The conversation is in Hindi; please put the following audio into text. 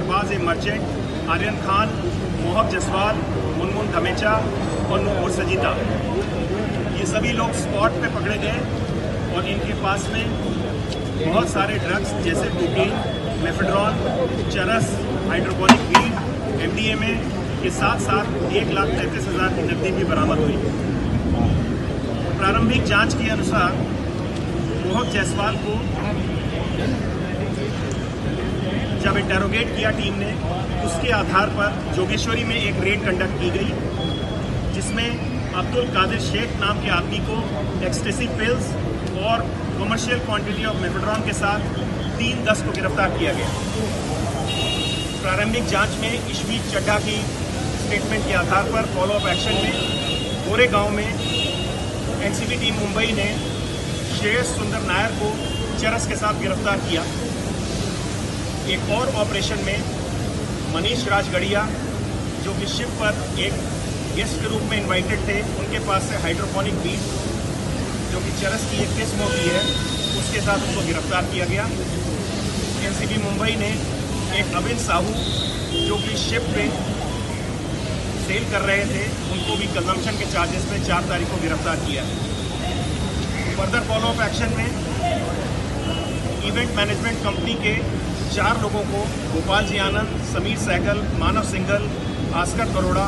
सरबाज ए मर्चेंट आर्यन खान मोहक जसवाल, मुनमुन धमेचा और नूपुर सजीता ये सभी लोग स्पॉट पे पकड़े गए और इनके पास में बहुत सारे ड्रग्स जैसे cocaine mephedrone charas, hydroponic weed MDMA के साथ साथ एक लाख तैंतीस हज़ार की नकदी भी बरामद हुई। प्रारंभिक जाँच के अनुसार मोहक जायसवाल को इंटेरोगेट किया टीम ने, उसके आधार पर जोगेश्वरी में एक रेड कंडक्ट की गई, जिसमें अब्दुल कादिर शेख नाम के आदमी को एक्सटेसिव पिल्स और कमर्शियल क्वांटिटी ऑफ़ मेफेड्रॉन के साथ तीन दस को गिरफ़्तार किया गया। प्रारंभिक जाँच में ईश्वीर चड्ढा की स्टेटमेंट के आधार पर फॉलो अप एक्शन में गोरे गाँव में एनसीबी टीम मुंबई ने श्रेयस सुंदर नायर को चरस के साथ गिरफ़्तार किया। एक और ऑपरेशन में मनीष राजगढ़िया, जो कि शिप पर एक गेस्ट के रूप में इनवाइटेड थे, उनके पास से हाइड्रोपोनिक बीज जो कि चरस की एक किस्म होती है, उसके साथ उसको गिरफ़्तार किया गया। एनसीबी मुंबई ने एक अविन साहू, जो कि शिप पे सेल कर रहे थे, उनको भी कंजम्पशन के चार्जेस पे चार तारीख को गिरफ़्तार किया। फर्दर फॉलोअप एक्शन में इवेंट मैनेजमेंट कंपनी के चार लोगों को, गोपाल जी आनंद, समीर सहगल, मानव सिंगल भास्कर करोड़ा